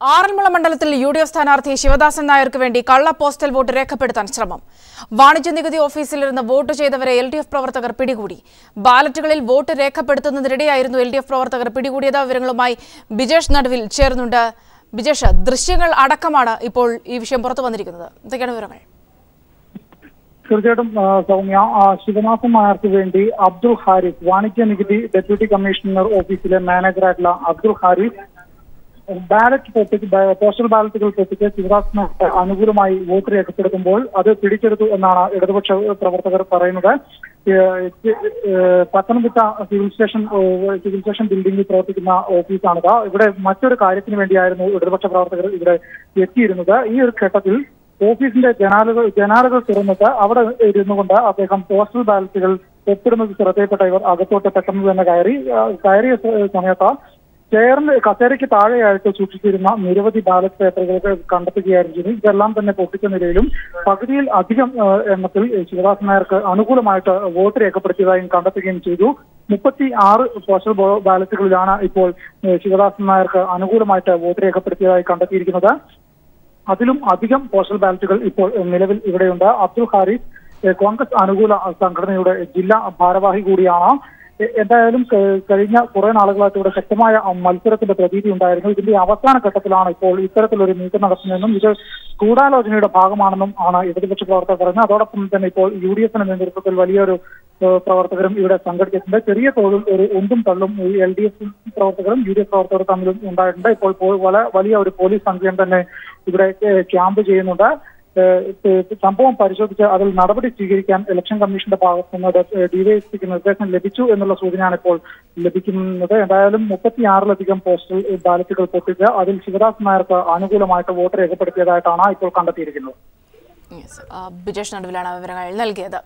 ആറന്മുള മണ്ഡലത്തിൽ U D F സ്ഥാനാർത്ഥി ശിവദാസൻ നായർക്ക് വേണ്ടി കള്ള പോസ്റ്റൽ വോട്ട് രേഖപ്പെടുത്താൻ ശ്രമം. വാണിജ്യ നികുതി ഓഫീസിലിരുന്ന് വോട്ട് ചെയ്തവരെ എൽ ഡി എഫ് പ്രവർത്തകർ പിടികൂടി. ബാലറ്റുകളിൽ വോട്ട് രേഖപ്പെടുത്തുന്നതിനിടെയായിരുന്നു എൽ ഡി എഫ് പ്രവർത്തകർ പിടികൂടിയത്. വിവരങ്ങളുമായി ബിജേഷ് നടുവിൽ ചേർന്നുണ്ട് ബിജേഷ് ദൃശ്യങ്ങൾ അടക്കമാണ് ഇപ്പോൾ ഈ വിഷയം പുറത്തു വന്നിരിക്കുന്നത്. എന്തൊക്കെയാണ് വിവരങ്ങൾ? തീർച്ചയായിട്ടും സൗമ്യ ശിവനാഥൻ നായർക്ക് വേണ്ടി അബ്ദുൾ ഹാരിഫ് വാണിജ്യ നികുതി ഡെപ്യൂട്ടി കമ്മീഷണർ ഓഫീസിലെ മാനേജറായിട്ടുള്ള അബ്ദുൾ ഹാരിസ് ബാലറ്റ് പെട്ടിക്ക് പോസ്റ്റൽ ബാലറ്റുകൾ പെട്ടിക്ക് നായർക്ക് അനുകൂലമായി വോട്ട് രേഖപ്പെടുത്തുമ്പോൾ അത് പിടിച്ചെടുത്തു എന്നാണ് ഇടതുപക്ഷ പ്രവർത്തകർ പറയുന്നത്. Pathanamthitta civil station civil station ബിൽഡിംഗിൽ പ്രവർത്തിക്കുന്ന ഓഫീസാണിത്. ഇവിടെ മറ്റൊരു കാര്യത്തിന് വേണ്ടിയായിരുന്നു ഇടതുപക്ഷ പ്രവർത്തകർ ഇവിടെ എത്തിയിരുന്നത്. ഈ ഒരു ഘട്ടത്തിൽ ഓഫീസിന്റെ ജനാലുകൾ ജനാലുകൾ തുറന്നിട്ട് അവിടെ ഇരുന്നു കൊണ്ട് അദ്ദേഹം പോസ്റ്റൽ ബാലറ്റുകൾ ഒപ്പിടുന്നത് ശ്രദ്ധയിൽപ്പെട്ട ഇവർ അകത്തോട്ട് പെട്ടെന്ന് തന്നെ കയറി. കയറിയ സമയത്ത് ചെയറിന് കസേരയ്ക്ക് താഴെയായിട്ട് സൂക്ഷിച്ചിരുന്ന നിരവധി ബാലറ്റ് പേപ്പറുകൾ കണ്ടെത്തുകയായിരുന്നു ഇതെല്ലാം തന്നെ പൊട്ടിച്ച നിലയിലും പകുതിയിൽ അധികം എണ്ണത്തിൽ ശിവദാസ് നായർക്ക് അനുകൂലമായിട്ട് വോട്ട് രേഖപ്പെടുത്തിയതായും കണ്ടെത്തുകയും ചെയ്തു. മുപ്പത്തി ആറ് പോസ്റ്റൽ ബാലറ്റുകളിലാണ് ഇപ്പോൾ ശിവദാസൻ നായർക്ക് അനുകൂലമായിട്ട് വോട്ട് രേഖപ്പെടുത്തിയതായി കണ്ടെത്തിയിരിക്കുന്നത്. അതിലും അധികം പോസ്റ്റൽ ബാലറ്റുകൾ ഇപ്പോൾ നിലവിൽ ഇവിടെയുണ്ട്. അബ്ദുൽ ഹാരിസ് കോൺഗ്രസ് അനുകൂല സംഘടനയുടെ ജില്ലാ ഭാരവാഹി കൂടിയാണ്. എന്തായാലും കഴിഞ്ഞ കുറെ നാളുകളായിട്ട് ഇവിടെ ശക്തമായ മത്സരത്തിന്റെ പ്രതീതി ഉണ്ടായിരുന്നു. ഇതിന്റെ അവസാന ഘട്ടത്തിലാണ് ഇപ്പോൾ ഇത്തരത്തിലൊരു നീക്കം നടത്തുന്നതെന്നും ഇത് ഗൂഢാലോചനയുടെ ഭാഗമാണെന്നും ആണ് ഇടതുപക്ഷ പ്രവർത്തകർ പറഞ്ഞത് അതോടൊപ്പം തന്നെ ഇപ്പോൾ യു ഡി എഫിന്റെ നേതൃത്വത്തിൽ വലിയൊരു പ്രവർത്തകരും ഇവിടെ സംഘടിച്ചിട്ടുണ്ട് ചെറിയ തോതിൽ ഒരു ഉന്തും തള്ളും എൽ ഡി എഫ് പ്രവർത്തകരും യു ഡി എഫ് പ്രവർത്തകരും തമ്മിലും ഉണ്ടായിട്ടുണ്ട്. ഇപ്പോൾ വലിയ ഒരു പോലീസ് സംഘം തന്നെ ഇവിടെ ക്യാമ്പ് ചെയ്യുന്നുണ്ട്. സംഭവം പരിശോധിച്ച് അതിൽ നടപടി സ്വീകരിക്കാൻ ഇലക്ഷൻ കമ്മീഷന്റെ ഭാഗത്തു നിന്ന് ഡിവൈഎസ്പിക്ക് നിർദ്ദേശം ലഭിച്ചു എന്നുള്ള സൂചനയാണ് ഇപ്പോൾ ലഭിക്കുന്നത്. എന്തായാലും മുപ്പത്തിയാറിലധികം പോസ്റ്റൽ ബാലറ്റുകൾ പൊട്ടിച്ച് അതിൽ ശിവദാസ് നായർക്ക് അനുകൂലമായിട്ട് വോട്ട് രേഖപ്പെടുത്തിയതായിട്ടാണ് ഇപ്പോൾ കണ്ടെത്തിയിരിക്കുന്നത്. ബിജേഷ് നടുവിലാണ് വിവരങ്ങൾ നൽകിയത്.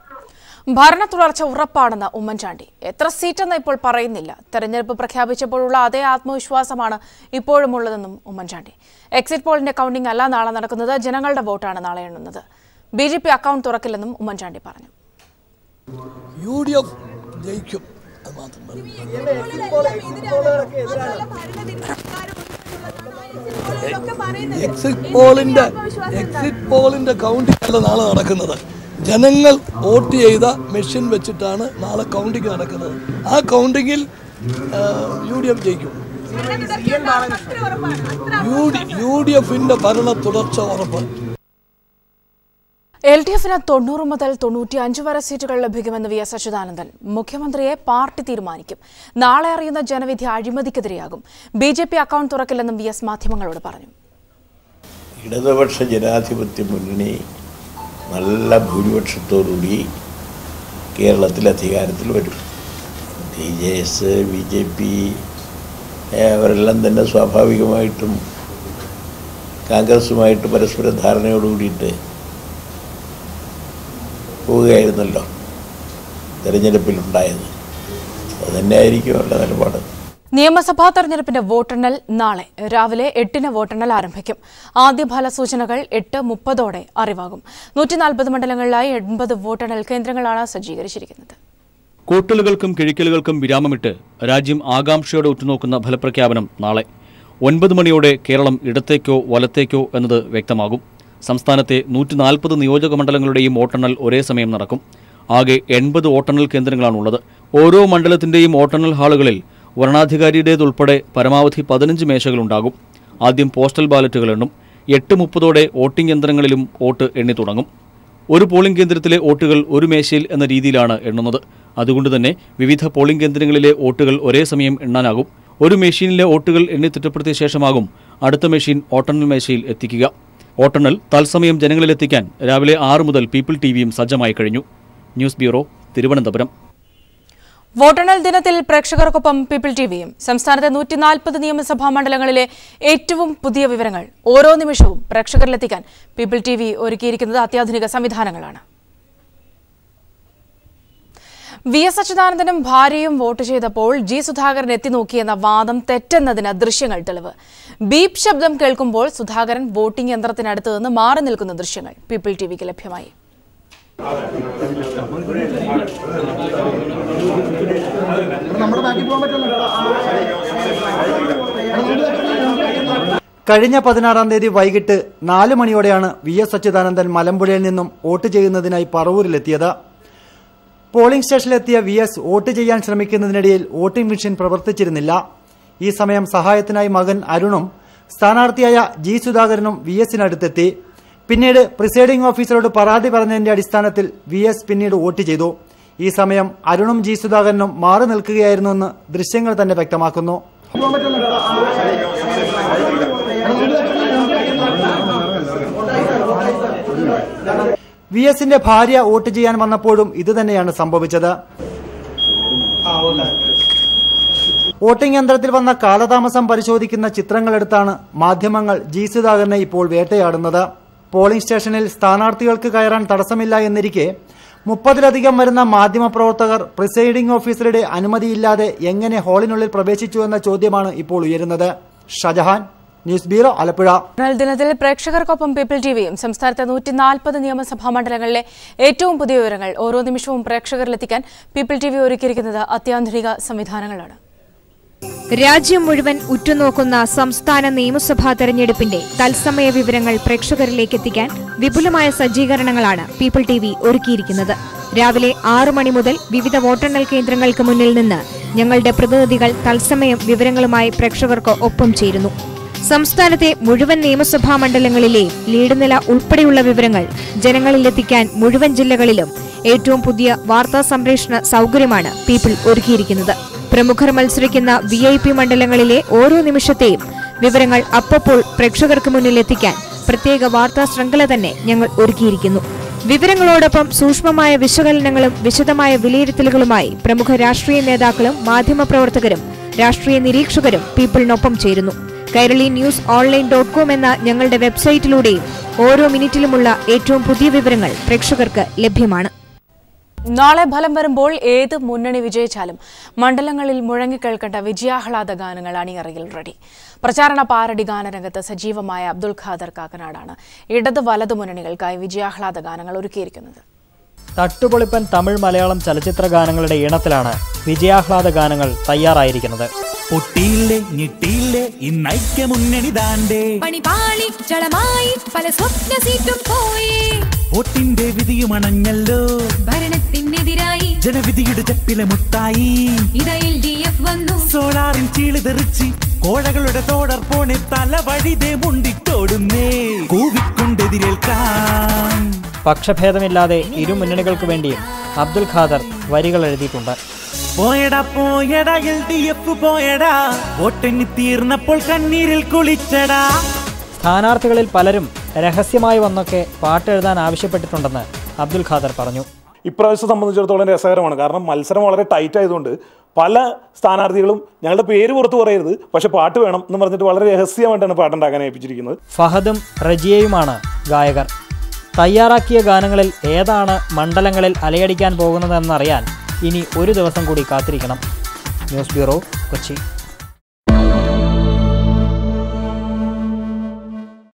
ഭരണ തുടർച്ച ഉറപ്പാണെന്ന് ഉമ്മൻചാണ്ടി. എത്ര സീറ്റെന്ന് ഇപ്പോൾ പറയുന്നില്ല. തെരഞ്ഞെടുപ്പ് പ്രഖ്യാപിച്ചപ്പോഴുള്ള അതേ ആത്മവിശ്വാസമാണ് ഇപ്പോഴും ഉള്ളതെന്നും ഉമ്മൻചാണ്ടി. എക്സിറ്റ് പോളിന്റെ കൗണ്ടിംഗ് അല്ല നാളെ നടക്കുന്നത് ജനങ്ങളുടെ വോട്ടാണ് നാളെ എണ്ണുന്നത്. ബി ജെ പി അക്കൗണ്ട് തുറക്കില്ലെന്നും ഉമ്മൻചാണ്ടി പറഞ്ഞു. യു ഡി എഫ് ജയിക്കും. അത് മാത്രം മതി. എക്സിറ്റ് പോളിന്റെ എക്സിറ്റ് പോളിന്റെ കൗണ്ടിംഗ് അല്ല നാളെ നടക്കുന്നത്. ജനങ്ങൾ വോട്ട് ചെയ്ത മെഷീൻ വെച്ചിട്ടാണ് നാളെ കൗണ്ടിങ് നടക്കുന്നത്. ആ കൗണ്ടിങ്ങിൽ യു ഡി എഫ് ജയിക്കും. യു ഡി യു ഡി എഫിന്റെ ഭരണ തുടർച്ച ഉറപ്പ്. എൽ ഡി എഫിന് തൊണ്ണൂറ് മുതൽ തൊണ്ണൂറ്റി അഞ്ച് വരെ സീറ്റുകൾ ലഭിക്കുമെന്ന് വി എസ് അച്യുതാനന്ദൻ. മുഖ്യമന്ത്രിയെ പാർട്ടി തീരുമാനിക്കും. നാളെ അറിയുന്ന ജനവിധി അഴിമതിക്കെതിരെയാകും ബി ജെ പി അക്കൗണ്ട് തുറക്കില്ലെന്നും വി എസ് മാധ്യമങ്ങളോട് പറഞ്ഞു. ഇടതുപക്ഷ ജനാധിപത്യ മുന്നണി നല്ല ഭൂരിപക്ഷത്തോടുകൂടി കേരളത്തിൽ അധികാരത്തിൽ വരും. B J S B J P അവരെല്ലാം തന്നെ സ്വാഭാവികമായിട്ടും കോൺഗ്രസുമായിട്ട് പരസ്പര ധാരണയോട് കൂടിയിട്ട് പോവുകയായിരുന്നല്ലോ തെരഞ്ഞെടുപ്പിലുണ്ടായത്. അത് തന്നെയായിരിക്കും അവരുടെ നിലപാട്. നിയമസഭാ തെരഞ്ഞെടുപ്പിന്റെ വോട്ടെണ്ണൽ നാളെ രാവിലെ എട്ടിന് വോട്ടെണ്ണൽ ആരംഭിക്കും. ആദ്യ ഫലസൂചനകൾ എട്ട് മുപ്പതോടെ അറിവാകും. നൂറ്റിനാൽപ്പത് മണ്ഡലങ്ങളിലായി എൺപത് വോട്ടെണ്ണൽ കേന്ദ്രങ്ങളാണ് സജ്ജീകരിച്ചിരിക്കുന്നത്. കൂട്ടലുകൾക്കും കിഴിക്കലുകൾക്കും വിരാമമിട്ട് രാജ്യം ആകാംക്ഷയോടെ ഉറ്റുനോക്കുന്ന ഫലപ്രഖ്യാപനം നാളെ. ഒൻപത് മണിയോടെ കേരളം ഇടത്തേക്കോ വലത്തേക്കോ എന്നത് വ്യക്തമാകും. സംസ്ഥാനത്തെ നൂറ്റി നാൽപ്പത് നിയോജക മണ്ഡലങ്ങളുടെയും വോട്ടെണ്ണൽ ഒരേ സമയം നടക്കും. ആകെ എൺപത് വോട്ടെണ്ണൽ കേന്ദ്രങ്ങളാണുള്ളത്. ഓരോ മണ്ഡലത്തിന്റെയും വോട്ടെണ്ണൽ ഹാളുകളിൽ വരണാധികാരിയുടേതുൾപ്പെടെ പരമാവധി പതിനഞ്ച് മേശകളുണ്ടാകും. ആദ്യം പോസ്റ്റൽ ബാലറ്റുകൾ എണ്ണും. എട്ട് മുപ്പതോടെ വോട്ടിംഗ് യന്ത്രങ്ങളിലും വോട്ട് എണ്ണി തുടങ്ങും. ഒരു പോളിംഗ് കേന്ദ്രത്തിലെ വോട്ടുകൾ ഒരു മേശയിൽ എന്ന രീതിയിലാണ് എണ്ണുന്നത്. അതുകൊണ്ട് തന്നെ വിവിധ പോളിംഗ് കേന്ദ്രങ്ങളിലെ വോട്ടുകൾ ഒരേ സമയം എണ്ണാനാകും. ഒരു മെഷീനിലെ വോട്ടുകൾ എണ്ണി തിട്ടപ്പെടുത്തിയ ശേഷമാകും അടുത്ത മെഷീൻ ഓട്ടണൽ മേശയിൽ എത്തിക്കുക. ഓട്ടണൽ തത്സമയം ജനങ്ങളിലെത്തിക്കാൻ രാവിലെ ആറ് മുതൽ പീപ്പിൾ ടി വിയും സജ്ജമായി കഴിഞ്ഞു. News bureau Thiruvananthapuram. വോട്ടെണ്ണൽ ദിനത്തിൽ പ്രേക്ഷകർക്കൊപ്പം പീപ്പിൾ ടിവിയും സംസ്ഥാനത്തെ നൂറ്റി നാൽപ്പത് നിയമസഭാ മണ്ഡലങ്ങളിലെ ഏറ്റവും പുതിയ വിവരങ്ങൾ. ഓരോ നിമിഷവും പ്രേക്ഷകരിലെത്തിക്കാൻ പീപ്പിൾ ടി വി ഒരുക്കിയിരിക്കുന്നത് അത്യാധുനിക സംവിധാനങ്ങളാണ്. വി എസ് അച്യുതാനന്ദനും ഭാര്യയും വോട്ട് ചെയ്തപ്പോൾ ജി സുധാകരൻ എത്തിനോക്കിയെന്ന വാദം തെറ്റെന്നതിന് ദൃശ്യങ്ങൾ തെളിവ്. ബീപ് ശബ്ദം കേൾക്കുമ്പോൾ സുധാകരൻ വോട്ടിംഗ് യന്ത്രത്തിനടുത്ത് നിന്ന് മാറി നിൽക്കുന്ന ദൃശ്യങ്ങൾ പീപ്പിൾ ടിവിക്ക് ലഭ്യമായി. കഴിഞ്ഞ പതിനാറാം തീയതി വൈകിട്ട് നാല് മണിയോടെയാണ് വി എസ് അച്യുതാനന്ദൻ മലമ്പുഴയിൽ നിന്നും വോട്ട് ചെയ്യുന്നതിനായി പറവൂരിലെത്തിയത്. പോളിംഗ് സ്റ്റേഷനിലെത്തിയ വി എസ് വോട്ട് ചെയ്യാൻ ശ്രമിക്കുന്നതിനിടയിൽ വോട്ടിംഗ് മെഷീൻ പ്രവർത്തിച്ചിരുന്നില്ല. ഈ സമയം സഹായത്തിനായി മകൻ അരുണും സ്ഥാനാർത്ഥിയായ ജി സുധാകരനും വി എസിനടുത്തെത്തി. പിന്നീട് പ്രിസൈഡിംഗ് ഓഫീസറോട് പരാതി പറഞ്ഞതിന്റെ അടിസ്ഥാനത്തിൽ വി എസ് പിന്നീട് വോട്ട് ചെയ്തു. ഈ സമയം അരുണും ജി സുധാകരനും മാറി നിൽക്കുകയായിരുന്നുവെന്ന് ദൃശ്യങ്ങൾ തന്നെ വ്യക്തമാക്കുന്നു. വി എസിന്റെ ഭാര്യ വോട്ട് ചെയ്യാൻ വന്നപ്പോഴും ഇതുതന്നെയാണ് സംഭവിച്ചത്. വോട്ടിംഗ് യന്ത്രത്തിൽ വന്ന കാലതാമസം പരിശോധിക്കുന്ന ചിത്രങ്ങളെടുത്താണ് മാധ്യമങ്ങൾ ജി സുധാകരനെ ഇപ്പോൾ വേട്ടയാടുന്നത്. പോളിംഗ് സ്റ്റേഷനിൽ സ്ഥാനാർത്ഥികൾക്ക് കയറാൻ തടസ്സമില്ല എന്നിരിക്കെ മുപ്പതിലധികം വരുന്ന മാധ്യമപ്രവർത്തകർ പ്രിസൈഡിംഗ് ഓഫീസറുടെ അനുമതിയില്ലാതെ എങ്ങനെ ഹാളിനുള്ളിൽ പ്രവേശിച്ചു എന്ന ചോദ്യമാണ് ഇപ്പോൾ ഉയരുന്നത്. Shajahan news bureau Alappuzha. ദിനത്തിൽ പ്രേക്ഷകർക്കൊപ്പം പീപ്പിൾ ടിവിയും സംസ്ഥാനത്തെ നൂറ്റി നാൽപ്പത് നിയമസഭാ മണ്ഡലങ്ങളിലെ ഏറ്റവും പുതിയ വിവരങ്ങൾ ഓരോ നിമിഷവും പ്രേക്ഷകരിലെത്തിക്കാൻ പീപ്പിൾ ടി വി ഒരുക്കിയിരിക്കുന്നത് അത്യാധുനിക സംവിധാനങ്ങളാണ്. രാജ്യം മുഴുവൻ ഉറ്റുനോക്കുന്ന സംസ്ഥാന നിയമസഭാ തെരഞ്ഞെടുപ്പിന്റെ തത്സമയ വിവരങ്ങൾ പ്രേക്ഷകരിലേക്ക് എത്തിക്കാൻ വിപുലമായ സജ്ജീകരണങ്ങളാണ് പീപ്പിൾ ടി വി ഒരുക്കിയിരിക്കുന്നത്. രാവിലെ ആറു മണി മുതൽ വിവിധ വോട്ടെണ്ണൽ കേന്ദ്രങ്ങൾക്ക് മുന്നിൽ നിന്ന് ഞങ്ങളുടെ പ്രതിനിധികൾ തത്സമയം വിവരങ്ങളുമായി പ്രേക്ഷകർക്ക് ഒപ്പം ചേരുന്നു. സംസ്ഥാനത്തെ മുഴുവൻ നിയമസഭാ മണ്ഡലങ്ങളിലെ ലീഡ് നില ഉൾപ്പെടെയുള്ള വിവരങ്ങൾ ജനങ്ങളിലെത്തിക്കാൻ മുഴുവൻ ജില്ലകളിലും ഏറ്റവും പുതിയ വാർത്താ സംപ്രേഷണ സൗകര്യമാണ് പീപ്പിൾ ഒരുക്കിയിരിക്കുന്നത്. പ്രമുഖർ മത്സരിക്കുന്ന വി ഐ പി മണ്ഡലങ്ങളിലെ ഓരോ നിമിഷത്തെയും വിവരങ്ങൾ അപ്പപ്പോൾ പ്രേക്ഷകർക്ക് മുന്നിൽ എത്തിക്കാൻ പ്രത്യേക വാർത്താ ശൃംഖല തന്നെ ഞങ്ങൾ ഒരുക്കിയിരിക്കുന്നു. വിവരങ്ങളോടൊപ്പം സൂക്ഷ്മമായ വിശകലനങ്ങളും വിശദമായ വിലയിരുത്തലുകളുമായി പ്രമുഖ രാഷ്ട്രീയ നേതാക്കളും മാധ്യമപ്രവർത്തകരും രാഷ്ട്രീയ നിരീക്ഷകരും പീപ്പിളിനൊപ്പം ചേരുന്നു. Kairali news online dot com എന്ന ഞങ്ങളുടെ വെബ്സൈറ്റിലൂടെയും ഓരോ മിനിറ്റിലുമുള്ള ഏറ്റവും പുതിയ വിവരങ്ങൾ പ്രേക്ഷകർക്ക് ലഭ്യമാണ്. നാളെ ഫലം വരുമ്പോൾ ഏത് മുന്നണി വിജയിച്ചാലും മണ്ഡലങ്ങളിൽ മുഴങ്ങിക്കേൾക്കേണ്ട വിജയാഹ്ലാദ ഗാനങ്ങൾ അണിയറയിൽ റെഡി പ്രചാരണ പാരടി ഗാനരംഗത്ത് സജീവമായ അബ്ദുൽ ഖാദർ കാക്കനാടാണ്. ഇടത് വലത് മുന്നണികൾക്കായി വിജയാഹ്ലാദ ഗാനങ്ങൾ ഒരുക്കിയിരിക്കുന്നത്. തട്ടുപൊളിപ്പൻ തമിഴ് മലയാളം ചലച്ചിത്ര ഗാനങ്ങളുടെ ഈണത്തിലാണ് വിജയാഹ്ലാദ ഗാനങ്ങൾ തയ്യാറായിരിക്കുന്നത്. പൊട്ടിയില്ലേ ഞെട്ടിയില്ലേ ഇന്നൈക്യ മുന്നണി ദാണ്ടേ പണിപാളി ചളമായി പല സ്വപ്ന സീറ്റും പോയി. വോട്ടിന്റെ വിധിയുമണഞ്ഞല്ലോ ഭരണത്തിനെതിരായി ജനവിധിയുടെ ചപ്പിലെ മുട്ടായി. ഇതാ എൽ ഡി എഫ് വന്നു. സോളാറിൻ ചീളി തെറിച്ച് കോഴകളുടെ തോടർ പോണെ തല വഴിതേ മുണ്ടിട്ടോടുന്നേ. കൂവിക്കൊണ്ടെതിരേൽക്കാൻ. പക്ഷഭേദമില്ലാതെ ഇരു മുന്നണികൾക്കു വേണ്ടിയും അബ്ദുൽ ഖാദർ വരികൾ എഴുതിയിട്ടുണ്ട്. പോയടാ പോയടാ എൽ ഡി എഫ് പോയടാ. വോട്ടിന് തീർന്നപ്പോൾ കണ്ണീരിൽ കുളിച്ചടാ. സ്ഥാനാർത്ഥികളിൽ പലരും രഹസ്യമായി വന്നൊക്കെ പാട്ടെഴുതാൻ ആവശ്യപ്പെട്ടിട്ടുണ്ടെന്ന് അബ്ദുൽ ഖാദർ പറഞ്ഞു. ഇപ്രാവശ്യം സംബന്ധിച്ചിടത്തോളം രസകരമാണ്. കാരണം മത്സരം വളരെ ടൈറ്റ് ആയതുകൊണ്ട് പല സ്ഥാനാർത്ഥികളും ഞങ്ങളുടെ പേര് പുറത്തു പറയരുത് പക്ഷെ പാട്ട് വേണം എന്ന് പറഞ്ഞിട്ട് വളരെ രഹസ്യമായിട്ടാണ് പാട്ടുണ്ടാക്കാൻ ഏൽപ്പിച്ചിരിക്കുന്നത്. ഫഹദും റജിയയുമാണ് ഗായകർ. തയ്യാറാക്കിയ ഗാനങ്ങളിൽ ഏതാണ് മണ്ഡലങ്ങളിൽ അലയടിക്കാൻ പോകുന്നതെന്നറിയാൻ ഇനി ഒരു ദിവസം കൂടി കാത്തിരിക്കണം. News bureau Kochi.